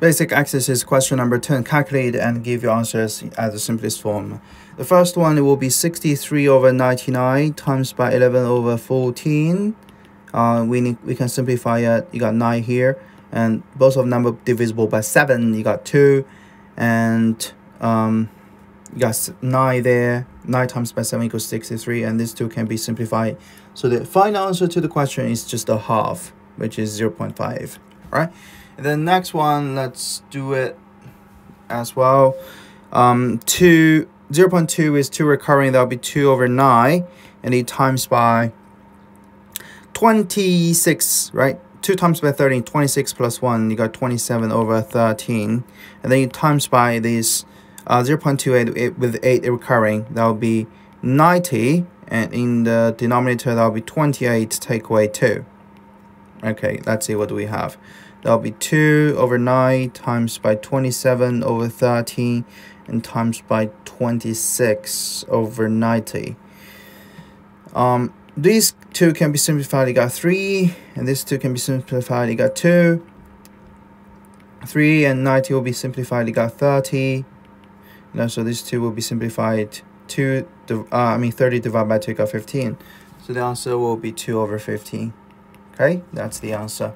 basic exercise question number 10. Calculate and give your answers as the simplest form. The first one will be 63 over 99 times by 11 over 14. Uh, we, need, we can simplify it. You got 9 here. And both of number divisible by 7. You got 2. And um, you got 9 there. 9 times by 7 equals 63. And these two can be simplified. So the final answer to the question is just a half, which is 0 0.5. Right? And then next one, let's do it as well. Um, 2, 0 0.2 is 2 recurring. That'll be 2 over 9. And it times by 26, right? 2 times by 13, 26 plus 1, you got 27 over 13. And then you times by this uh, 0 0.28 with 8 recurring, that will be 90. And in the denominator, that will be 28 take away 2. Okay, let's see what do we have. That'll be 2 over 9 times by 27 over 13 and times by 26 over 90. Um, these two can be simplified, you got 3, and these two can be simplified, you got 2. 3 and 90 will be simplified, you got 30. Now, so these two will be simplified, 2, uh, I mean 30 divided by 2 got 15. So the answer will be 2 over 15. Okay, that's the answer.